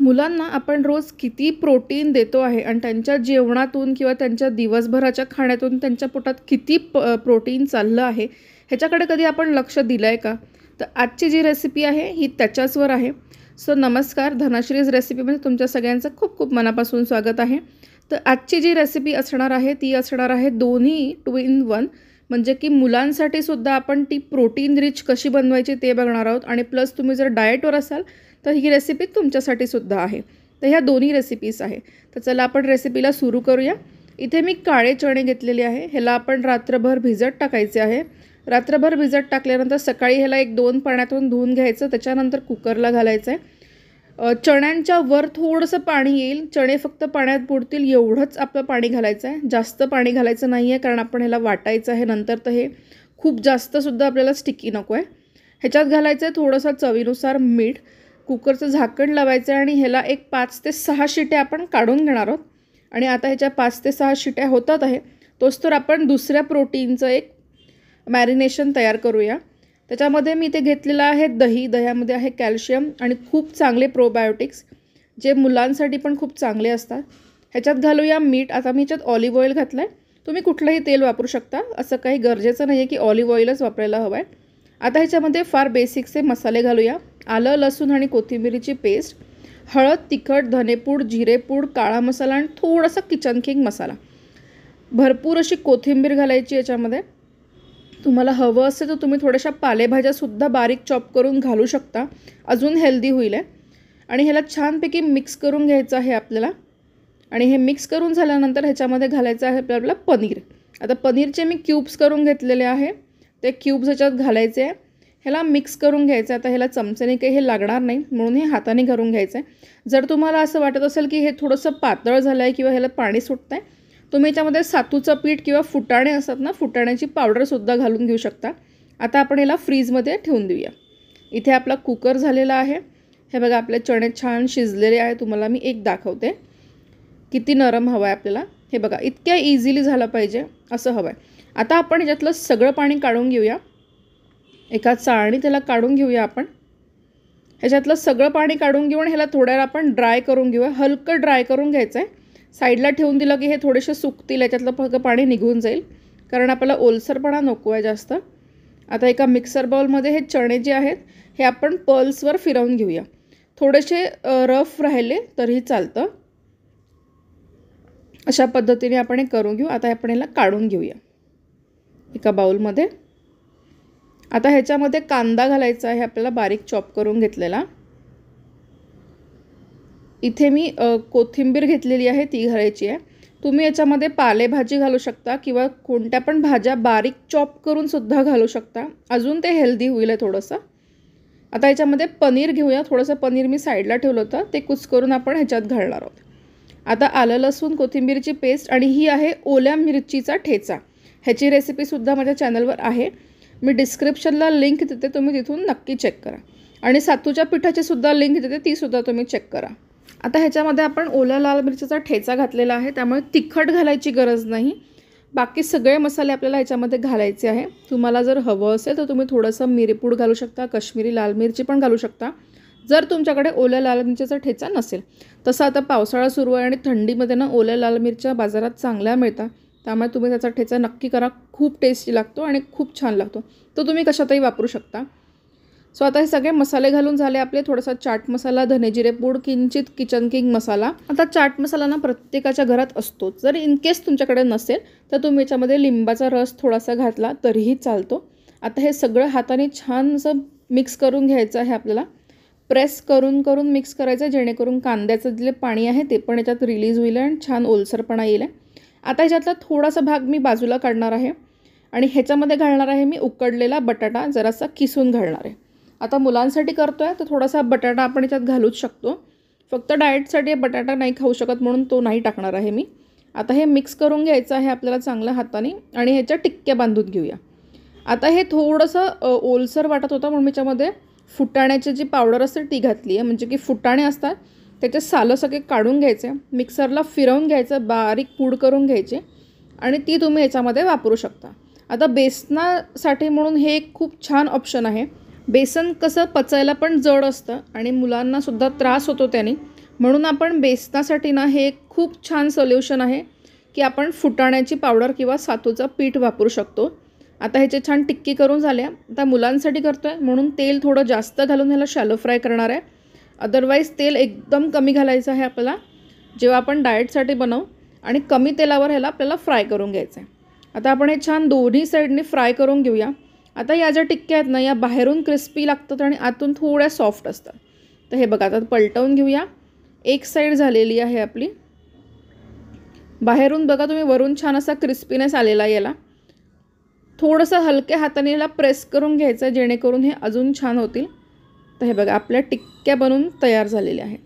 मुलांना आपण रोज किती प्रोटीन देतो आहे आणि त्यांच्या जेवणातून किंवा त्यांच्या दिवसभराच्या खाण्यातून त्यांच्या पोटात किती प प्रोटीन चाललं आहे ह्याच्याकडे कधी आपण लक्ष दिलं आहे का? तर आजची जी रेसिपी आहे ही त्याच्याचवर आहे. सो नमस्कार धनाश्रीज रेसिपीमध्ये तुमच्या सगळ्यांचं खूप खूप मनापासून स्वागत आहे. तर आजची जी रेसिपी असणार आहे ती असणार आहे दोन्ही टू इन वन. म्हणजे की मुलांसाठी सुद्धा आपण ती प्रोटीन रिच कशी बनवायची ते बघणार आहोत. आणि प्लस तुम्ही जर डाएटवर असाल तर ही रेसिपी तुमच्यासाठी सुद्धा आहे. तर ह्या दोन्ही रेसिपीज आहे. तर चला आपण रेसिपीला सुरू करूया. इथे मी काळे चणे घेतलेले आहे. ह्याला आपण रात्रभर भिजत टाकायचे आहे. रात्रभर भिजत टाकल्यानंतर सकाळी ह्याला एक दोन पाण्यातून धुवून घ्यायचं. त्याच्यानंतर कुकरला घालायचं आहे चण्यांच्या वर थोडंसं पाणी येईल. चणे फक्त पाण्यात बुडतील. एवढंच आपलं पाणी घालायचं आहे जास्त पाणी घालायचं नाही आहे कारण आपण ह्याला वाटायचं आहे. नंतर तर हे खूप जास्तसुद्धा आपल्याला स्टिकी नको आहे ह्याच्यात घालायचं आहे थोडंसं चवीनुसार मीठ. कुकरचं झाकण लावायचं आहे आणि ह्याला एक पाच ते सहा शिट्या आपण काढून घेणार आहोत. आणि आता ह्याच्या पाच ते सहा शिट्या होतात आहे. तोच तर आपण दुसऱ्या प्रोटीनचं एक मॅरिनेशन तयार करूया. त्याच्यामध्ये मी ते घेतलेलं आहे दही. दह्यामध्ये आहे कॅल्शियम आणि खूप चांगले प्रोबायोटिक्स जे मुलांसाठी पण खूप चांगले असतात. ह्याच्यात घालूया मीठ. आता मी ह्याच्यात ऑलिव्ह ऑइल घातलं आहे तुम्ही कुठलंही तेल वापरू शकता. असं काही गरजेचं नाही आहे की ऑलिव्ह ऑइलच वापरायला हवं आहे आता ह्याच्यामध्ये फार बेसिकचे मसाले घालूया. आलं लसूण आणि कोथिंबिरीची पेस्ट हळद तिखट धनेपूड जिरेपूड काळा मसाला आणि थोडासा किचन किंग मसाला. भरपूर अशी कोथिंबीर घालायची याच्यामध्ये. तुम्हाला हवं असेल तर तुम्ही थोड्याशा पालेभाज्यासुद्धा बारीक चॉप करून घालू शकता. अजून हेल्दी होईल आहे आणि ह्याला छानपैकी मिक्स करून घ्यायचं आहे आपल्याला. आणि हे मिक्स करून झाल्यानंतर ह्याच्यामध्ये घालायचं आहे आपल्याला पनीर. आता पनीरचे मी क्यूब्स करून घेतलेले आहे. ते क्यूब्स ह्याच्यात घालायचे आहे. ह्याला मिक्स करून घ्यायचं आहे. आता ह्याला चमच्याने काही हे लागणार नाही. म्हणून हे हाताने घरून घ्यायचं आहे जर तुम्हाला असं वाटत असेल की हे थोडंसं पातळ झालं आहे किंवा ह्याला पाणी सुटतं आहे तुम्ही याच्यामध्ये सातूचं पीठ किंवा फुटाणे असतात ना फुटाण्याची पावडरसुद्धा घालून घेऊ शकता. आता आपण याला फ्रीजमध्ये ठेवून देऊया. इथे आपला कुकर झालेला आहे. हे बघा आपले चणे छान शिजलेले आहे. तुम्हाला मी एक दाखवते. किती नरम हवं आहे आपल्याला. हे बघा इतक्या इझिली झालं पाहिजे असं हवं आहे आता आपण ह्याच्यातलं सगळं पाणी काढून घेऊया. एका चाळणी त्याला काढून घेऊया आपण. ह्याच्यातलं सगळं पाणी काढून घेऊन ह्याला थोड्या आपण ड्राय करून घेऊया. हलकं ड्राय करून घ्यायचं आहे साईडला ठेवून दिलं की हे थोडेसे सुकतील याच्यातलं फक्त पाणी निघून जाईल. कारण आपल्याला ओलसरपणा नको आहे जास्त. आता एका मिक्सर बाउलमध्ये हे चणे जे आहेत हे आपण पर्ल्सवर फिरवून घेऊया. थोडेसे रफ राहिले तरीही चालतं. अशा पद्धतीने आपण हे करून घेऊ. आता आपण याला काढून घेऊया. एका बाउलमध्ये आता ह्याच्यामध्ये कांदा घालायचा आहे आपल्याला बारीक चॉप करून घेतलेला. इथे मी कोथिंबीर घेतलेली आहे ती घालायची आहे. तुम्ही याच्यामध्ये पालेभाजी घालू शकता किंवा कोणत्या पण भाज्या बारीक चॉप करून सुद्धा घालू शकता. अजून ते हेल्दी होईल आहे थोडंसं. आता याच्यामध्ये पनीर घेऊया. थोडंसं पनीर मी साईडला ठेवलं होतं. ते कुच करून आपण ह्याच्यात घालणार आहोत. आता आलं लसूण कोथिंबीरची पेस्ट आणि ही आहे ओल्या मिरचीचा ठेचा. ह्याची रेसिपीसुद्धा माझ्या चॅनलवर आहे. मी डिस्क्रिप्शनला लिंक देते तुम्ही तिथून नक्की चेक करा. आणि सातूच्या पिठाची सुद्धा लिंक देते तीसुद्धा तुम्ही चेक करा. आता ह्याच्यामध्ये आपण ओल्या लाल मिरचीचा ठेचा घातलेला आहे त्यामुळे तिखट घालायची गरज नाही. बाकी सगळे मसाले आपल्याला ह्याच्यामध्ये घालायचे आहे. तुम्हाला जर हवं असेल तर तुम्ही थोडंसं मिरीपूड घालू शकता कश्मीरी लाल मिरची पण घालू शकता. जर तुमच्याकडे ओल्या लाल मिरचीचा ठेचा नसेल तसं आता पावसाळा सुरू आहे आणि थंडीमध्ये ना ओल्या लाल मिरच्या बाजारात चांगल्या मिळतात. त्यामुळे तुम्ही त्याचा ठेचा नक्की करा. खूप टेस्टी लागतो आणि खूप छान लागतो. तो तुम्ही कशातही वापरू शकता. सो आता हे सगळे मसाले घालून झाले आपले. थोडासा चाट मसाला धनेजिरे पूड किंचित किचन किंग मसाला. आता चाट मसाला ना प्रत्येकाच्या घरात असतोच. जर इन केस तुमच्याकडे नसेल तर तुम्ही याच्यामध्ये लिंबाचा रस थोडासा घातला तरीही चालतो. आता हे सगळं हाताने छान असं मिक्स करून घ्यायचं आहे आपल्याला. प्रेस करून करून मिक्स करायचं जेणेकरून कांद्याचं जे पाणी आहे ते पण याच्यात रिलीज होईल आणि छान ओलसरपणा येईल. आता ह्याच्यातला थोडासा भाग मी बाजूला काढणार आहे. आणि ह्याच्यामध्ये घालणार आहे मी उकडलेला बटाटा जरासा किसून घालणार आहे. आता मुलांसाठी करतो आहे तर थोडासा बटाटा आपण ह्याच्यात घालूच शकतो. फक्त डाएटसाठी बटाटा नाही खाऊ शकत म्हणून तो नाही टाकणार आहे मी. आता हे मिक्स करून घ्यायचं आहे आपल्याला चांगलं हाताने आणि ह्याच्या टिक्क्या बांधून घेऊया. आता हे थोडंसं ओलसर वाटत होतं म्हणून ह्याच्यामध्ये फुटाण्याची जी पावडर असते ती घातली आहे म्हणजे की फुटाणे असतात त्याचे सालं सगळे काढून घ्यायचे मिक्सरला फिरवून घ्यायचं बारीक पूड करून घ्यायचे आणि ती तुम्ही याच्यामध्ये वापरू शकता. आता बेसनासाठी म्हणून हे एक खूप छान ऑप्शन आहे. बेसन कसं पचायला पण जड असतं आणि मुलांनासुद्धा त्रास होतो त्याने. म्हणून आपण बेसनासाठी ना हे एक खूप छान सोल्युशन आहे की आपण फुटाण्याची पावडर किंवा सातूचं पीठ वापरू शकतो. आता ह्याचे छान टिक्की करून झाल्या. आता मुलांसाठी करतो आहे म्हणून तेल थोडं जास्त घालून ह्याला शॅलो फ्राय करणार आहे. अदरवाईज तेल एकदम कमी घालायचं आहे आपल्याला. जेव्हा आपण डाएटसाठी बनवू आणि कमी तेलावर ह्याला आपल्याला फ्राय करून घ्यायचं आहे आता आपण हे छान दोन्ही साईडने फ्राय करून घेऊया. आता या ज्या टिक्क्या आहेत ना या बाहेरून क्रिस्पी लागतात आणि आतून थोड्या सॉफ्ट असतात. तर हे बघा आता पलटवून घेऊया. एक साईड झालेली आहे आपली. बाहेरून बघा तुम्ही वरून छान असा क्रिस्पीनेस आलेला याला. थोडंसं हलक्या हाताने याला प्रेस करून घ्यायचं जेणेकरून हे अजून छान होतील. तर हे बघा आपल्या टिक्क्या बनवून तयार झालेल्या आहे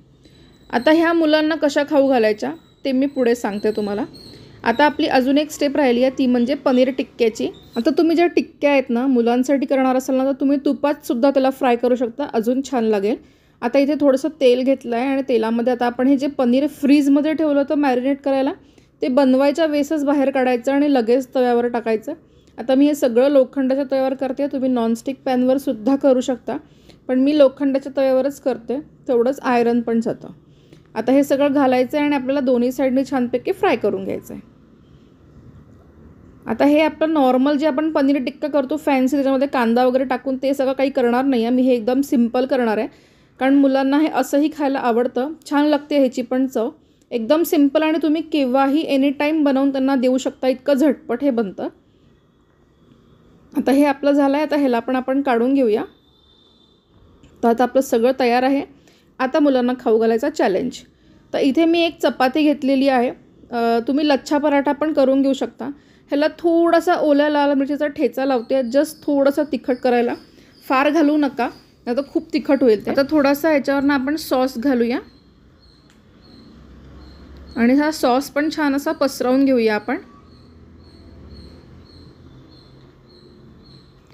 आता ह्या मुलांना कशा खाऊ घालायच्या ते मी पुढे सांगते तुम्हाला. आता आपली अजून एक स्टेप राहिली आहे ती म्हणजे पनीर टिक्क्याची. आता तुम्ही ज्या टिक्क्या आहेत ना मुलांसाठी करणार असाल ना तर तुम्ही तुपातसुद्धा त्याला फ्राय करू शकता अजून छान लागेल. आता इथे थोडंसं तेल घेतलं आहे आणि तेलामध्ये आता आपण हे जे पनीर फ्रीजमध्ये ठेवलं होतं मॅरिनेट करायला ते बनवायच्या वेसच बाहेर काढायचं आणि लगेच तव्यावर टाकायचं. आता मी हे सगळं लोखंडाच्या तव्यावर करते तुम्ही नॉनस्टिक पॅनवर सुद्धा करू शकता. पण मी लोखंडाच्या तव्यावरच करते. तेवढंच आयरन पण जातं. आता हे सगळं घालायचं आहे आणि आपल्याला दोन्ही साईडने छानपैकी फ्राय करून घ्यायचं आहे आता हे आपलं नॉर्मल जे आपण पनीर टिक्का करतो फॅन्सी त्याच्यामध्ये कांदा वगैरे टाकून ते सगळं काही करणार नाही आहे मी हे एकदम सिंपल करणार आहे. कारण मुलांना हे असंही खायला आवडतं. छान लागते ह्याची पण चव. एकदम सिंपल आणि तुम्ही केव्हाही एनी टाईम बनवून त्यांना देऊ शकता इतकं झटपट हे बनतं. आता हे आपलं झालं आहे आता ह्याला पण आपण काढून घेऊया. तर आता आपलं सगळं तयार आहे. आता मुलांना खाऊ घालायचा चॅलेंज तर इथे मी एक चपाती घेतलेली आहे. तुम्ही लच्छा पराठा पण करून घेऊ शकता. ह्याला थोडासा ओल्या लाल मिरचीचा ठेचा लावते जस्ट थोडंसं तिखट करायला. फार घालू नका नाही तर खूप तिखट होईल आता थोडासा ह्याच्यावरनं आपण सॉस घालूया. आणि हा सॉस पण छान असा पसरवून घेऊया आपण.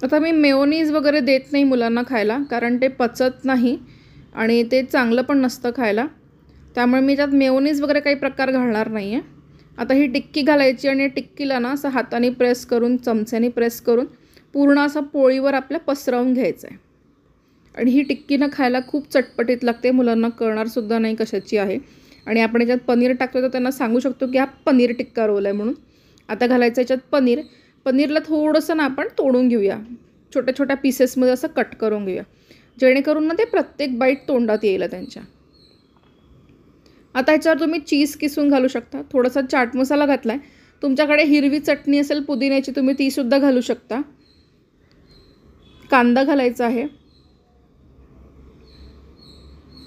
आता मी मेओनीज वगैरे देत नाही मुलांना खायला कारण ते पचत नाही आणि ते चांगलं पण नसतं खायला. त्यामुळे मी त्यात मेओनीज वगैरे काही प्रकार घालणार नाही आहे आता ही टिक्की घालायची आणि टिक्कीला ना असं हाताने प्रेस करून चमच्याने प्रेस करून पूर्ण असं पोळीवर आपल्या पसरवून घ्यायचं आहे आणि ही टिक्कीनं खायला खूप चटपटीत लागते मुलांना कळणारसुद्धा नाही कशाची आहे. आणि आपण याच्यात पनीर टाकतो तर त्यांना सांगू शकतो की हा पनीर टिक्का रोल आहे म्हणून. आता घालायचं याच्यात पनीर पनीरला थोडंसं ना आपण तोडून घेऊया. छोट्या छोट्या पीसेसमध्ये असं कट करून घेऊया. जेणेकरून ना ते प्रत्येक बाईट तोंडात येईल त्यांच्या. आता ह्याच्यावर तुम्ही चीज किसून घालू शकता. थोडासा चाट मसाला घातला आहे तुमच्याकडे हिरवी चटणी असेल पुदिन्याची तुम्ही तीसुद्धा घालू शकता. कांदा घालायचा आहे.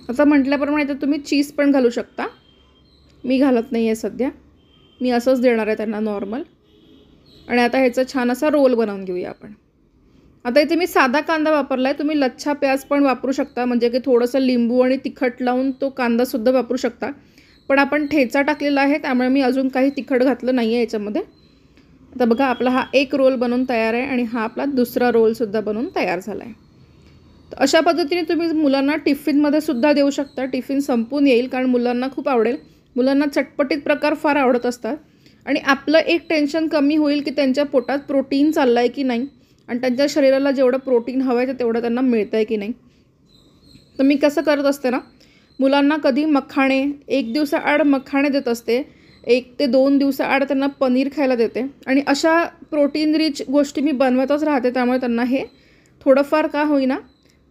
आता म्हटल्याप्रमाणे तर तुम्ही चीज पण घालू शकता. मी घालत नाही आहे सध्या. मी असंच देणार आहे त्यांना नॉर्मल आणि आता ह्याचा छान असा रोल बनवून घेऊया आपण. आता इथे मी साधा कांदा वापरला आहे तुम्ही लच्छा प्याज पण वापरू शकता म्हणजे की थोडंसं लिंबू आणि तिखट लावून तो कांदासुद्धा वापरू शकता. पण आपण ठेचा टाकलेला आहे त्यामुळे मी अजून काही तिखट घातलं नाही आहे याच्यामध्ये. आता बघा आपला हा एक रोल बनवून तयार आहे आणि हा आपला दुसरा रोलसुद्धा बनवून तयार झाला आहे तर अशा पद्धतीने तुम्ही मुलांना टिफिनमध्ये सुद्धा देऊ शकता. टिफिन संपून येईल कारण मुलांना खूप आवडेल. मुलांना चटपटीत प्रकार फार आवडत असतात. आणि आपलं एक टेन्शन कमी होईल की त्यांच्या पोटात प्रोटीन चाललं आहे की नाही? आणि त्यांच्या शरीराला जेवढं प्रोटीन हवं आहे तेवढं त्यांना मिळतं आहे की नाही? तर मी कसं करत असते ना मुलांना कधी मखाणे एक दिवसाआड मखाणे देत असते एक ते दोन दिवसाआड त्यांना पनीर खायला देते. आणि अशा प्रोटीन रिच गोष्टी मी बनवतच राहते त्यामुळे त्यांना हे थोडंफार का होईना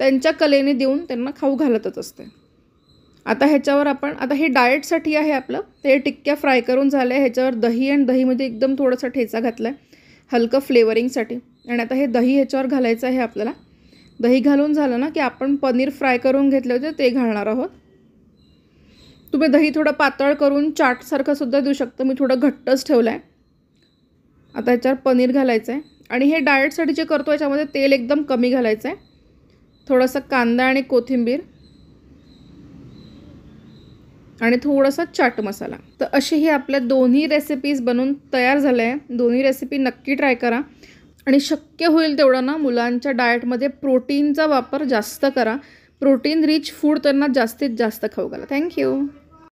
त्यांच्या कलेने देऊन त्यांना खाऊ घालतच असते. आता ह्याच्यावर आपण आता हे डाएटसाठी आहे आपलं. ते टिक्क्या फ्राय करून झालं आहे ह्याच्यावर दही आणि दहीमध्ये एकदम थोडासा ठेचा घातला आहे हलकं फ्लेवरिंगसाठी. आणि आता हे दही ह्याच्यावर घालायचं आहे आपल्याला. दही घालून झालं ना की आपण पनीर फ्राय करून घेतले होते ते घालणार आहोत. तुम्ही दही थोडं पातळ करून चाटसारखं सुद्धा देऊ शकता. मी थोडं घट्टच ठेवलं आहे आता ह्याच्यावर पनीर घालायचं आहे आणि हे डाएटसाठी जे करतो याच्यामध्ये तेल एकदम कमी घालायचं आहे थोडंसं कांदा आणि कोथिंबीर. आणि थोडासा चाट मसाला. तर अशी ही आपल्या दोन्ही रेसिपीज बनवून तयार झाल्या आहे दोन्ही रेसिपी नक्की ट्राय करा. आणि शक्य होईल तेवढं ना मुलांच्या डाएटमध्ये प्रोटीनचा वापर जास्त करा. प्रोटीन रिच फूड त्यांना जास्तीत जास्त खाऊ घाला. थँक्यू